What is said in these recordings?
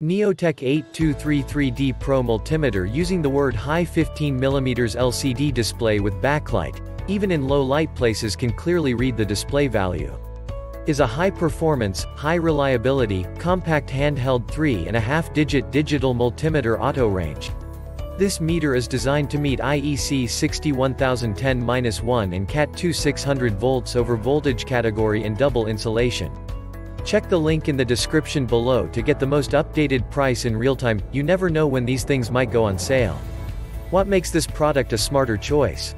Neoteck 8233D Pro multimeter using the word high 15mm LCD display with backlight, even in low light places can clearly read the display value. Is a high performance, high reliability, compact handheld 3.5 digit digital multimeter auto range. This meter is designed to meet IEC 61010-1 and Cat 2 600 volts over voltage category in double insulation. Check the link in the description below to get the most updated price in real time, you never know when these things might go on sale. What makes this product a smarter choice?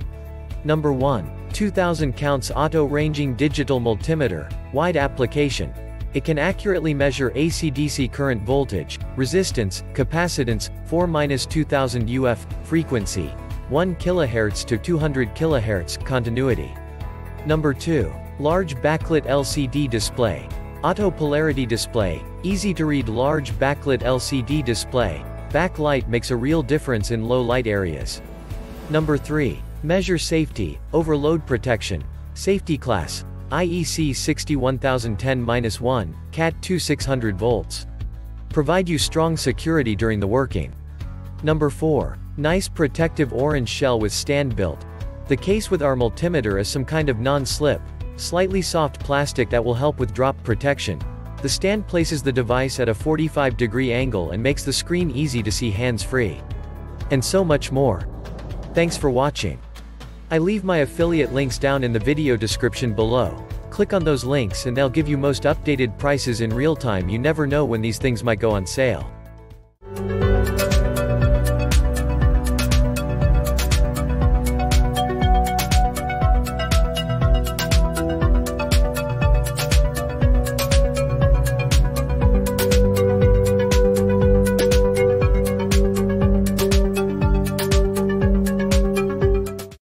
Number 1. 2000 counts auto ranging digital multimeter, wide application. It can accurately measure AC-DC current voltage, resistance, capacitance, 4-2000 UF, frequency, 1 kHz to 200 kHz, continuity. Number 2. Large backlit LCD display, Auto polarity display, easy to read large backlit LCD display, backlight makes a real difference in low light areas. Number 3. Measure safety, overload protection, safety class, IEC 61010-1, CAT 2600 volts. Provide you strong security during the working. Number 4. Nice protective orange shell with stand built. The case with our multimeter is some kind of non-slip, Slightly soft plastic that will help with drop protection. The stand places the device at a 45 degree angle and makes the screen easy to see hands-free. And so much more. Thanks for watching. I leave my affiliate links down in the video description below. Click on those links and they'll give you most updated prices in real time you never know when these things might go on sale.